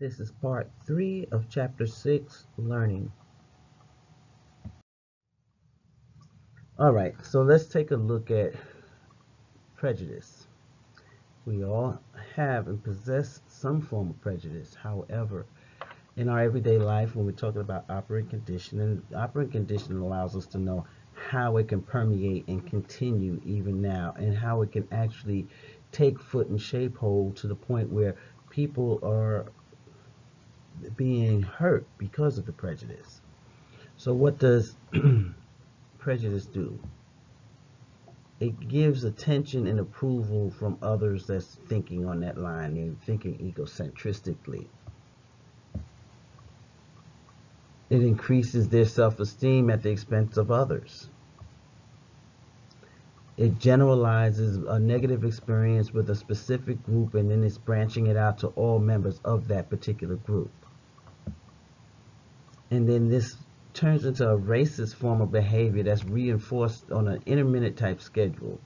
This is part three of chapter six, learning. All right, so let's take a look at prejudice. We all have and possess some form of prejudice. However, in our everyday life, when we're talking about operant conditioning, operant conditioning allows us to know how it can permeate and continue even now, and how it can actually take foot and shape hold to the point where people are being hurt because of the prejudice. So what does prejudice do? It gives attention and approval from others that's thinking on that line and thinking egocentristically. It increases their self-esteem at the expense of others. It generalizes a negative experience with a specific group and then it's branching it out to all members of that particular group and then this turns into a racist form of behavior that's reinforced on an intermittent type schedule.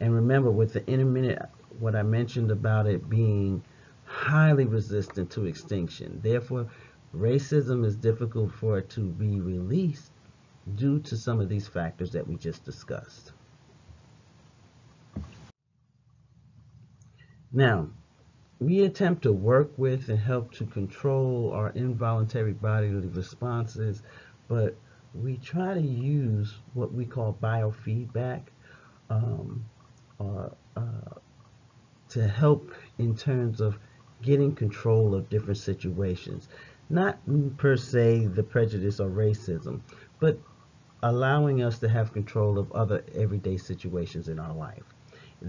And remember, with the intermittent, what I mentioned about it being highly resistant to extinction. Therefore, racism is difficult for it to be released due to some of these factors that we just discussed. Now, we attempt to work with and help to control our involuntary bodily responses, but we try to use what we call biofeedback um, uh, uh, to help in terms of getting control of different situations. Not per se the prejudice or racism, but allowing us to have control of other everyday situations in our life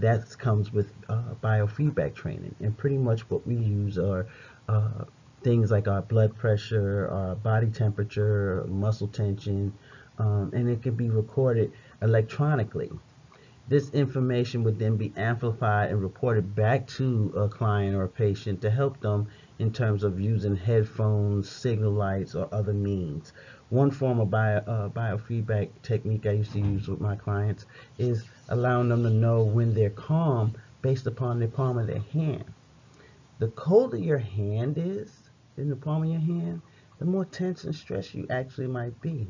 that comes with uh, biofeedback training. And pretty much what we use are uh, things like our blood pressure, our body temperature, muscle tension, um, and it can be recorded electronically. This information would then be amplified and reported back to a client or a patient to help them in terms of using headphones, signal lights, or other means. One form of bio, uh, biofeedback technique I used to use with my clients is allowing them to know when they're calm based upon the palm of their hand. The colder your hand is in the palm of your hand, the more tense and stressed you actually might be.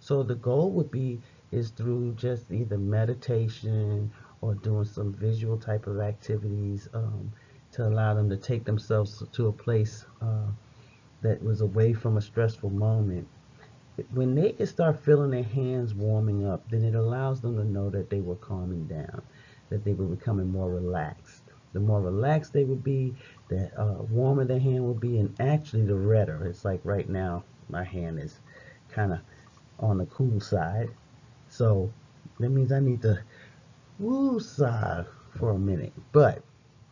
So the goal would be is through just either meditation or doing some visual type of activities um, to allow them to take themselves to a place uh, that was away from a stressful moment when they can start feeling their hands warming up, then it allows them to know that they were calming down, that they were becoming more relaxed. The more relaxed they would be, the uh, warmer their hand would be, and actually the redder. It's like right now, my hand is kind of on the cool side. So that means I need to woo sigh for a minute. But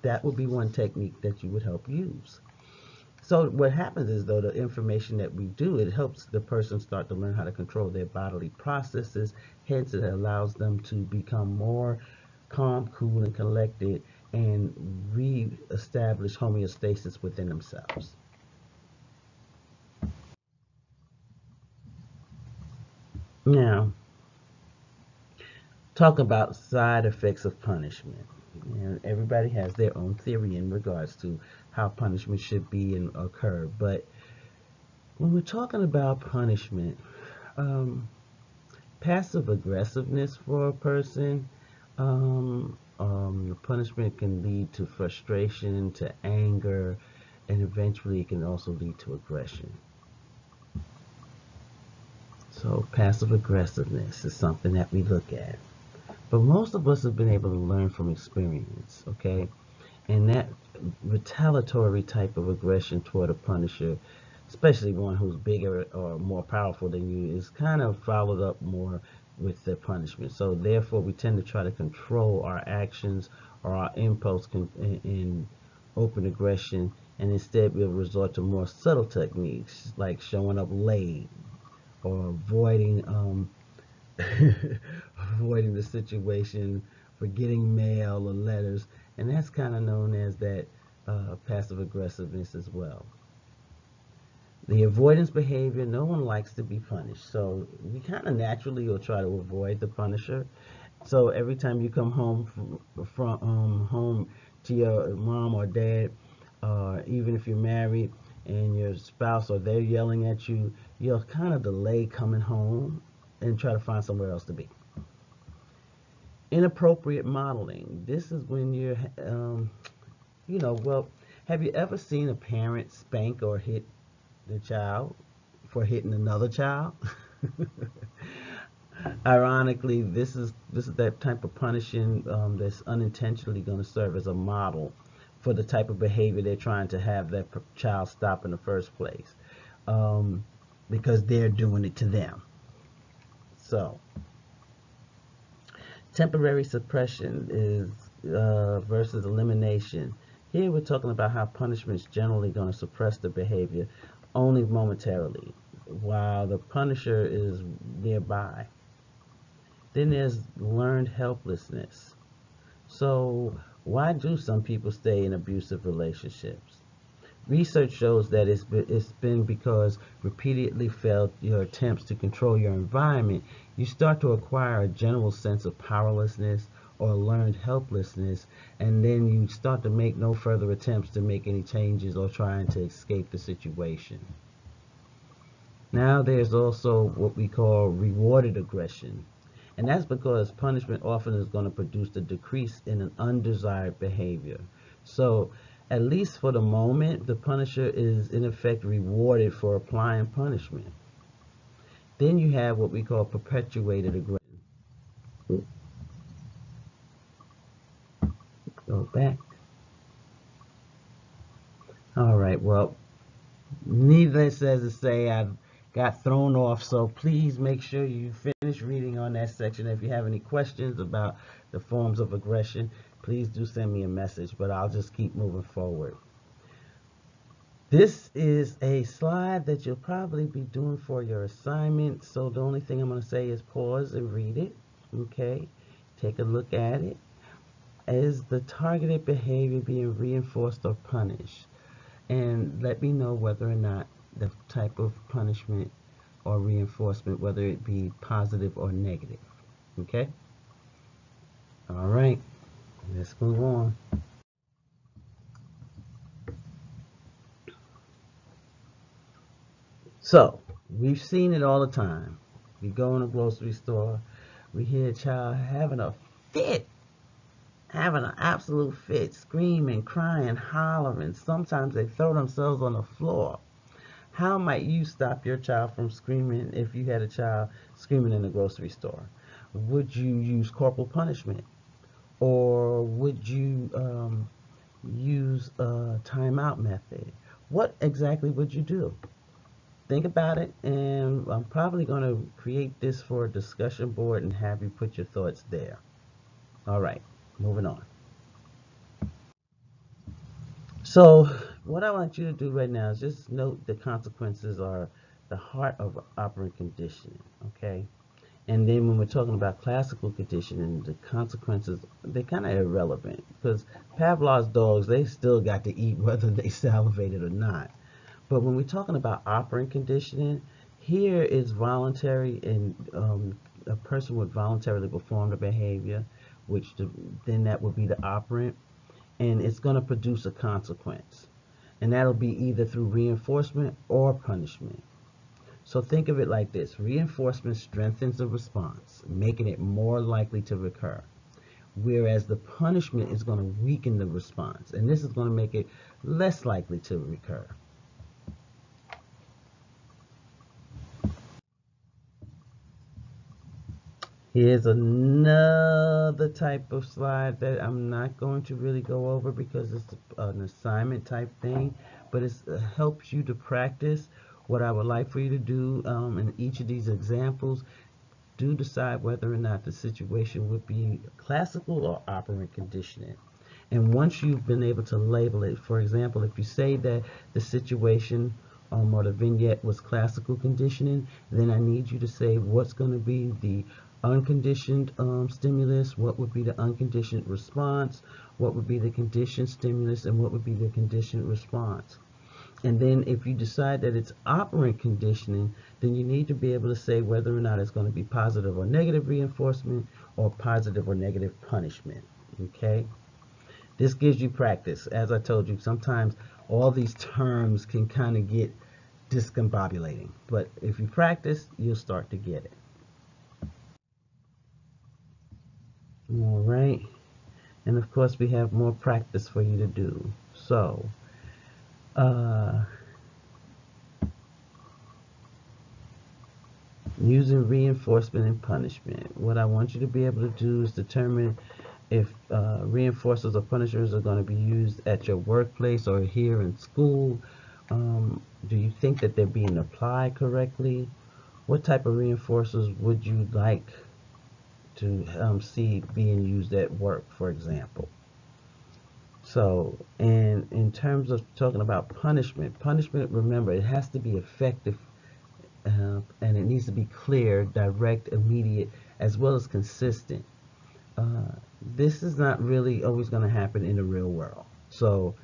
that would be one technique that you would help use. So what happens is though the information that we do, it helps the person start to learn how to control their bodily processes. Hence it allows them to become more calm, cool, and collected and re-establish homeostasis within themselves. Now, talk about side effects of punishment. And everybody has their own theory in regards to how punishment should be and occur. But when we're talking about punishment, um, passive aggressiveness for a person, um, um, punishment can lead to frustration, to anger, and eventually it can also lead to aggression. So passive aggressiveness is something that we look at. But most of us have been able to learn from experience, okay? And that retaliatory type of aggression toward a punisher, especially one who's bigger or more powerful than you, is kind of followed up more with the punishment. So therefore, we tend to try to control our actions or our impulse in, in open aggression, and instead we'll resort to more subtle techniques like showing up late or avoiding um, avoiding the situation, forgetting mail or letters, and that's kind of known as that uh, passive aggressiveness as well. The avoidance behavior, no one likes to be punished. So we kind of naturally will try to avoid the punisher. So every time you come home from, from um, home to your mom or dad, uh, even if you're married, and your spouse or they're yelling at you, you'll kind of delay coming home and try to find somewhere else to be. Inappropriate modeling. This is when you're, um, you know, well, have you ever seen a parent spank or hit the child for hitting another child? Ironically, this is this is that type of punishing um, that's unintentionally going to serve as a model for the type of behavior they're trying to have that child stop in the first place, um, because they're doing it to them. So, temporary suppression is uh, versus elimination. Here we're talking about how punishment is generally going to suppress the behavior only momentarily, while the punisher is nearby. Then there's learned helplessness. So why do some people stay in abusive relationships? Research shows that it's been, it's been because repeatedly failed your attempts to control your environment, you start to acquire a general sense of powerlessness or learned helplessness, and then you start to make no further attempts to make any changes or trying to escape the situation. Now there's also what we call rewarded aggression. And that's because punishment often is going to produce a decrease in an undesired behavior. So at least for the moment, the punisher is in effect rewarded for applying punishment. Then you have what we call perpetuated aggression. Go back. All right, well, needless as to say, I've got thrown off. So please make sure you finish reading on that section. If you have any questions about the forms of aggression, please do send me a message, but I'll just keep moving forward. This is a slide that you'll probably be doing for your assignment. So the only thing I'm going to say is pause and read it. Okay. Take a look at it. Is the targeted behavior being reinforced or punished? And let me know whether or not the type of punishment or reinforcement, whether it be positive or negative. Okay? All right, let's move on. So, we've seen it all the time. We go in a grocery store, we hear a child having a fit, having an absolute fit, screaming, crying, hollering. Sometimes they throw themselves on the floor. How might you stop your child from screaming if you had a child screaming in the grocery store? Would you use corporal punishment? Or would you um, use a timeout method? What exactly would you do? Think about it, and I'm probably going to create this for a discussion board and have you put your thoughts there. All right, moving on. So what I want you to do right now is just note the consequences are the heart of operant conditioning, okay? And then when we're talking about classical conditioning, the consequences, they're kind of irrelevant because Pavlov's dogs, they still got to eat whether they salivated or not. But when we're talking about operant conditioning, here is voluntary and um, a person would voluntarily perform the behavior, which the, then that would be the operant and it's going to produce a consequence. And that'll be either through reinforcement or punishment. So think of it like this. Reinforcement strengthens the response, making it more likely to recur. Whereas the punishment is going to weaken the response. And this is going to make it less likely to recur. Here's another type of slide that I'm not going to really go over because it's an assignment type thing, but it uh, helps you to practice what I would like for you to do um, in each of these examples. Do decide whether or not the situation would be classical or operant conditioning. And once you've been able to label it, for example, if you say that the situation um, or the vignette was classical conditioning, then I need you to say what's going to be the unconditioned um, stimulus, what would be the unconditioned response, what would be the conditioned stimulus, and what would be the conditioned response. And then if you decide that it's operant conditioning, then you need to be able to say whether or not it's going to be positive or negative reinforcement or positive or negative punishment. Okay? this gives you practice. As I told you, sometimes all these terms can kind of get discombobulating. But if you practice, you'll start to get it. All right. And of course, we have more practice for you to do. So, uh, using reinforcement and punishment. What I want you to be able to do is determine if uh, reinforcers or punishers are going to be used at your workplace or here in school. Um, do you think that they're being applied correctly? What type of reinforcers would you like to um, see being used at work, for example? So, and in terms of talking about punishment, punishment, remember, it has to be effective uh, and it needs to be clear, direct, immediate, as well as consistent. Uh, this is not really always going to happen in the real world. So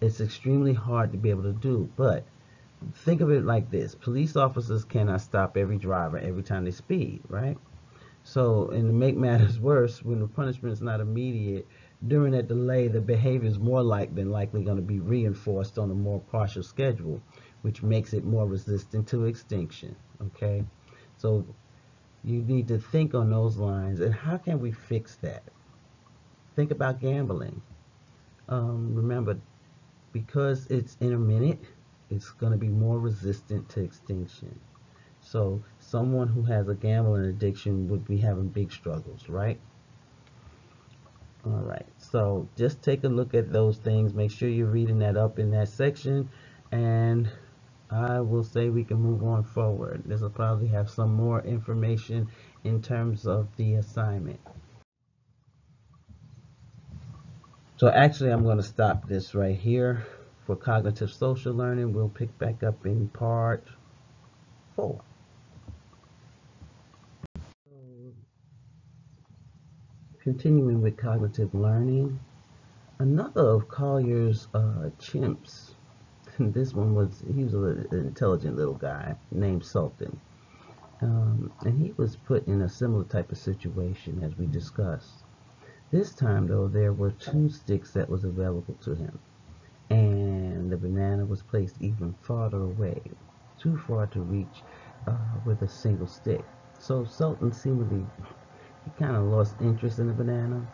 it's extremely hard to be able to do. But think of it like this. Police officers cannot stop every driver every time they speed, right? So, and to make matters worse, when the punishment is not immediate, during that delay, the behavior is more like than likely going to be reinforced on a more partial schedule, which makes it more resistant to extinction. Okay, so you need to think on those lines, and how can we fix that? Think about gambling. Um, remember, because it's intermittent, it's going to be more resistant to extinction. So someone who has a gambling addiction would be having big struggles, right? All right, so just take a look at those things. Make sure you're reading that up in that section, and I will say we can move on forward. This will probably have some more information in terms of the assignment. So actually, I'm going to stop this right here for cognitive social learning. We'll pick back up in part four. Continuing with cognitive learning, another of Köhler's uh, chimps, this one was, he was an intelligent little guy named Sultan. Um, and he was put in a similar type of situation as we discussed. This time, though, there were two sticks that was available to him, and the banana was placed even farther away, too far to reach uh, with a single stick. So Sultan seemingly he kind of lost interest in the banana.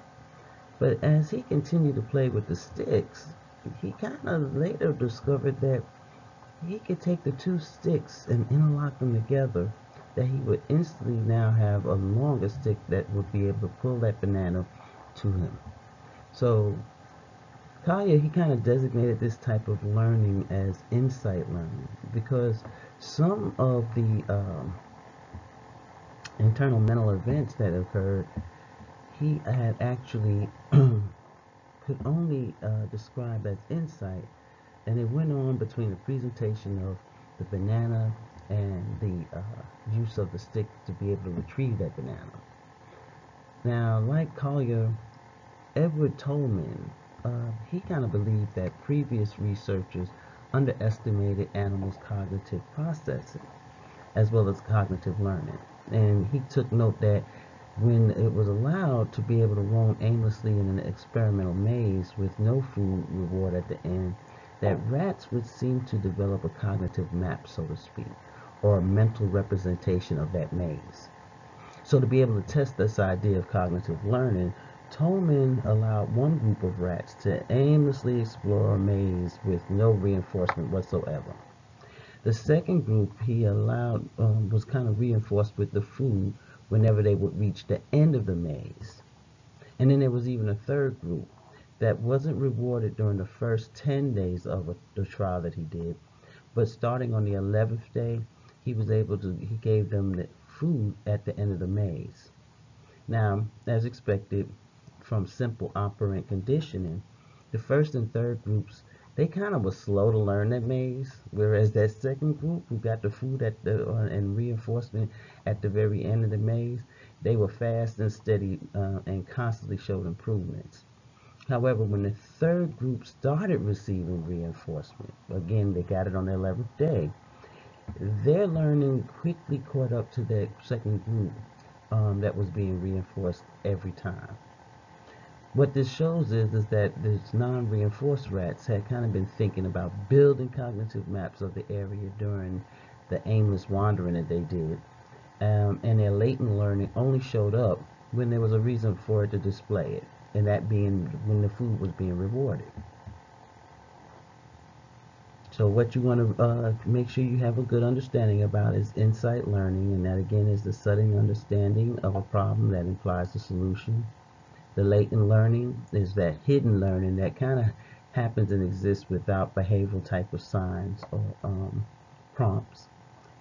But as he continued to play with the sticks, he kind of later discovered that he could take the two sticks and interlock them together that he would instantly now have a longer stick that would be able to pull that banana to him. So Köhler, he kind of designated this type of learning as insight learning because some of the um, internal mental events that occurred, he had actually could only uh, describe as insight. And it went on between the presentation of the banana and the uh, use of the stick to be able to retrieve that banana. Now, like Köhler, Edward Tolman, uh, he kind of believed that previous researchers underestimated animals' cognitive processing as well as cognitive learning and he took note that when it was allowed to be able to roam aimlessly in an experimental maze with no food reward at the end, that rats would seem to develop a cognitive map, so to speak, or a mental representation of that maze. So to be able to test this idea of cognitive learning, Tolman allowed one group of rats to aimlessly explore a maze with no reinforcement whatsoever. The second group he allowed um, was kind of reinforced with the food whenever they would reach the end of the maze. And then there was even a third group that wasn't rewarded during the first 10 days of a, the trial that he did. But starting on the 11th day, he was able to, he gave them the food at the end of the maze. Now, as expected from simple operant conditioning, the first and third groups they kind of was slow to learn that maze, whereas that second group who got the food at the uh, and reinforcement at the very end of the maze, they were fast and steady uh, and constantly showed improvements. However, when the third group started receiving reinforcement, again they got it on the 11th day, their learning quickly caught up to that second group um, that was being reinforced every time. What this shows is, is that these non-reinforced rats had kind of been thinking about building cognitive maps of the area during the aimless wandering that they did. Um, and their latent learning only showed up when there was a reason for it to display it, and that being when the food was being rewarded. So what you want to uh, make sure you have a good understanding about is insight learning, and that again is the sudden understanding of a problem that implies a solution. The latent learning is that hidden learning that kind of happens and exists without behavioral type of signs or um, prompts.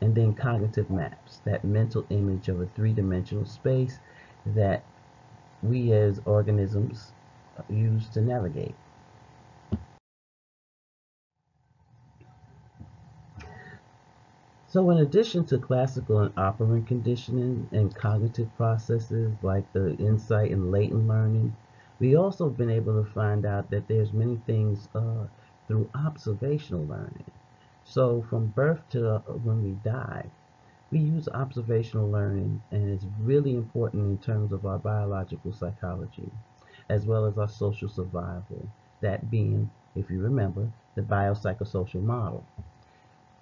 And then cognitive maps, that mental image of a three-dimensional space that we as organisms use to navigate. So in addition to classical and operant conditioning and cognitive processes like the insight and latent learning, we also have been able to find out that there's many things uh, through observational learning. So from birth to uh, when we die, we use observational learning and it's really important in terms of our biological psychology as well as our social survival, that being, if you remember, the biopsychosocial model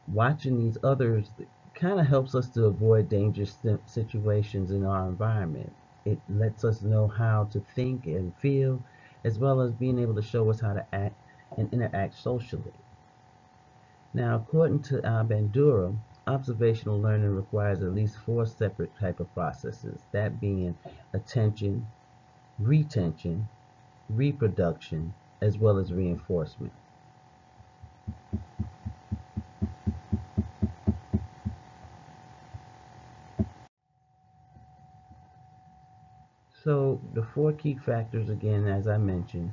watching these others kind of helps us to avoid dangerous situations in our environment. It lets us know how to think and feel, as well as being able to show us how to act and interact socially. Now, according to Bandura, observational learning requires at least four separate type of processes, that being attention, retention, reproduction, as well as reinforcement. So the four key factors again, as I mentioned,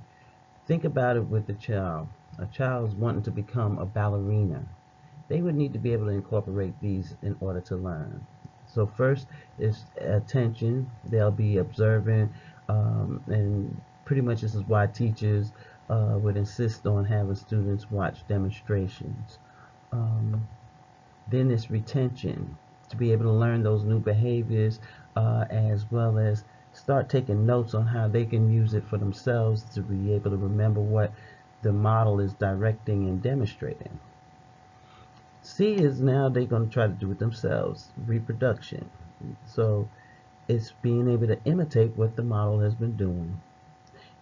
think about it with a child. A child's wanting to become a ballerina. They would need to be able to incorporate these in order to learn. So first is attention. They'll be observing, um, and pretty much this is why teachers uh, would insist on having students watch demonstrations. Um, then it's retention, to be able to learn those new behaviors uh, as well as start taking notes on how they can use it for themselves to be able to remember what the model is directing and demonstrating. C is now they're going to try to do it themselves, reproduction. So it's being able to imitate what the model has been doing.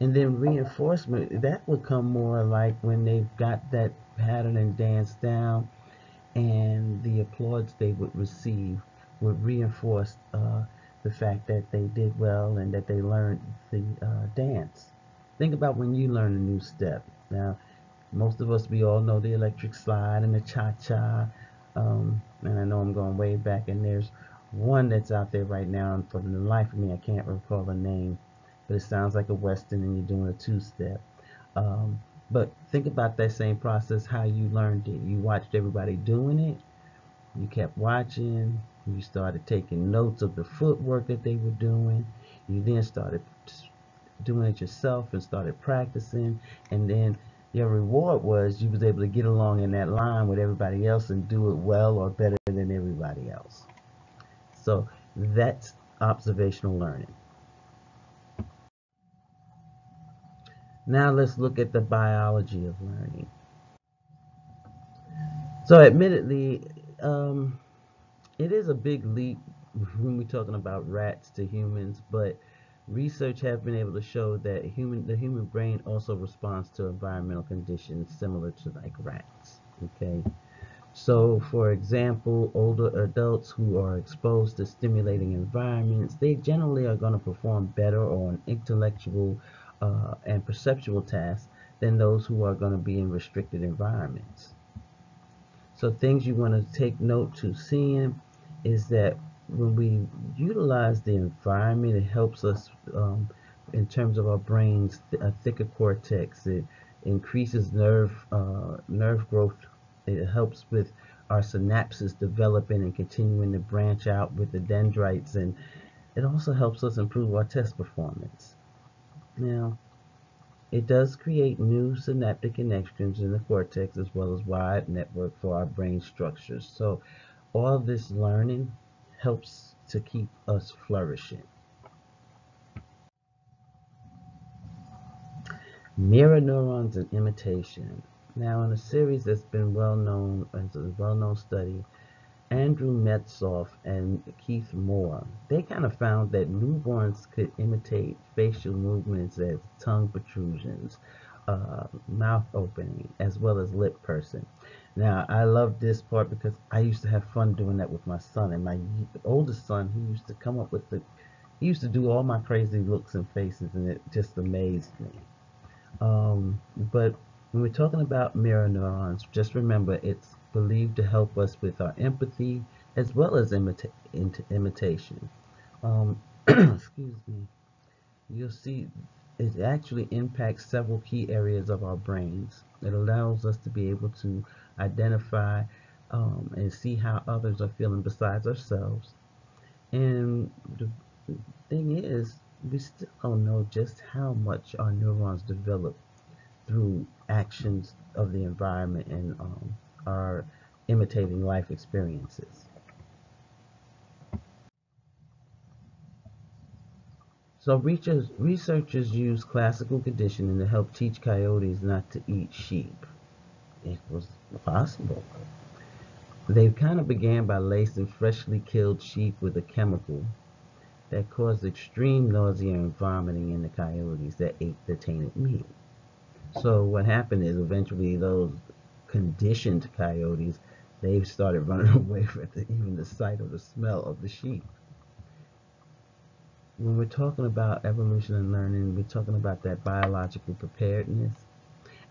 And then reinforcement, that would come more like when they've got that pattern and dance down and the applause they would receive would reinforce uh, the fact that they did well and that they learned the uh, dance. Think about when you learn a new step. Now, most of us, we all know the electric slide and the cha-cha. Um, and I know I'm going way back, and there's one that's out there right now, and for the life of me, I can't recall the name, but it sounds like a Western, and you're doing a two-step. Um, but think about that same process, how you learned it. You watched everybody doing it, you kept watching, you started taking notes of the footwork that they were doing. You then started doing it yourself and started practicing. And then your reward was you was able to get along in that line with everybody else and do it well or better than everybody else. So that's observational learning. Now let's look at the biology of learning. So admittedly, um, it is a big leap when we're talking about rats to humans, but research have been able to show that human the human brain also responds to environmental conditions similar to like rats. Okay. So, for example, older adults who are exposed to stimulating environments, they generally are going to perform better on intellectual uh, and perceptual tasks than those who are going to be in restricted environments. So things you want to take note to seeing is that when we utilize the environment, it helps us um, in terms of our brains, a thicker cortex. It increases nerve uh, nerve growth. It helps with our synapses developing and continuing to branch out with the dendrites, and it also helps us improve our test performance. Now, it does create new synaptic connections in the cortex as well as wide network for our brain structures. So all this learning helps to keep us flourishing. Mirror neurons and imitation. Now, in a series that's been well known, as a well known study, Andrew Meltzoff and Keith Moore, they kind of found that newborns could imitate facial movements as tongue protrusions, uh, mouth opening, as well as lip pursing. Now, I love this part because I used to have fun doing that with my son. And my oldest son, he used to come up with the, he used to do all my crazy looks and faces, and it just amazed me. Um, but when we're talking about mirror neurons, just remember it's believed to help us with our empathy as well as imita imitation. Um, excuse me. You'll see it actually impacts several key areas of our brains. It allows us to be able to identify um, and see how others are feeling besides ourselves. And the thing is, we still don't know just how much our neurons develop through actions of the environment and um, our imitating life experiences. So researchers use classical conditioning to help teach coyotes not to eat sheep. It was possible. They kind of began by lacing freshly killed sheep with a chemical that caused extreme nausea and vomiting in the coyotes that ate the tainted meat. So what happened is eventually those conditioned coyotes, they started running away from the, even the sight or the smell of the sheep when we're talking about evolution and learning, we're talking about that biological preparedness.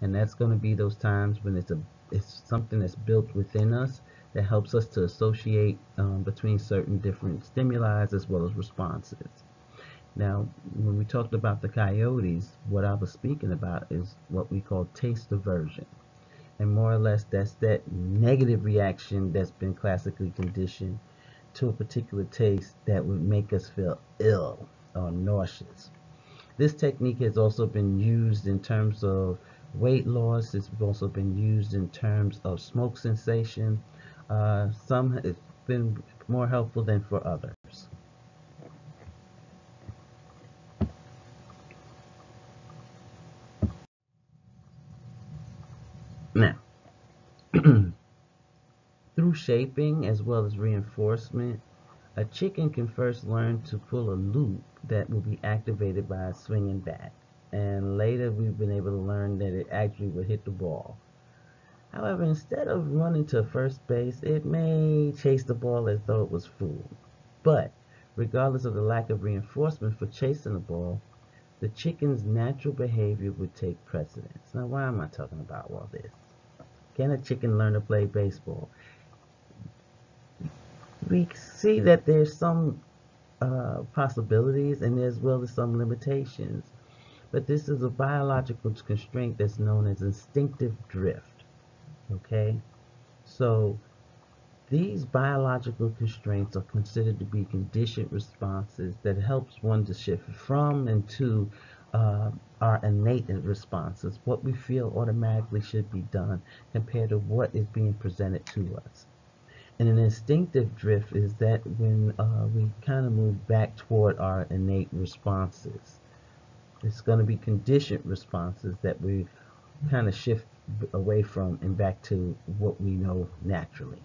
And that's going to be those times when it's a it's something that's built within us that helps us to associate um, between certain different stimuli as well as responses. Now, when we talked about the coyotes, what I was speaking about is what we call taste aversion. And more or less, that's that negative reaction that's been classically conditioned to a particular taste that would make us feel ill or nauseous. This technique has also been used in terms of weight loss. It's also been used in terms of smoke sensation. Uh, some it's been more helpful than for others. Now, through shaping as well as reinforcement, a chicken can first learn to pull a loop that will be activated by a swinging bat. And later we've been able to learn that it actually would hit the ball. However, instead of running to first base, it may chase the ball as though it was food. But regardless of the lack of reinforcement for chasing the ball, the chicken's natural behavior would take precedence. Now, why am I talking about all this? Can a chicken learn to play baseball? We see that there's some uh, possibilities and as well as some limitations. But this is a biological constraint that's known as instinctive drift. Okay? So these biological constraints are considered to be conditioned responses that helps one to shift from and to uh, our innate responses, what we feel automatically should be done compared to what is being presented to us. And an instinctive drift is that when uh, we kind of move back toward our innate responses. It's going to be conditioned responses that we kind of shift away from and back to what we know naturally.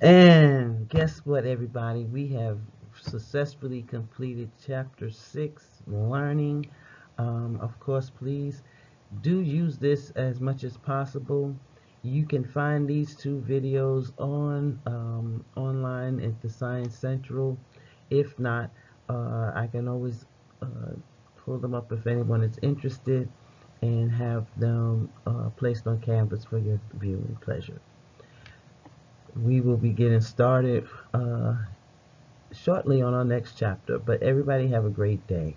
And guess what, everybody? We have successfully completed chapter six, learning um, of course, please do use this as much as possible. You can find these two videos on um, online at the Science Central. If not, uh, I can always uh, pull them up if anyone is interested and have them uh, placed on Canvas for your viewing pleasure. We will be getting started uh, shortly on our next chapter, but everybody have a great day.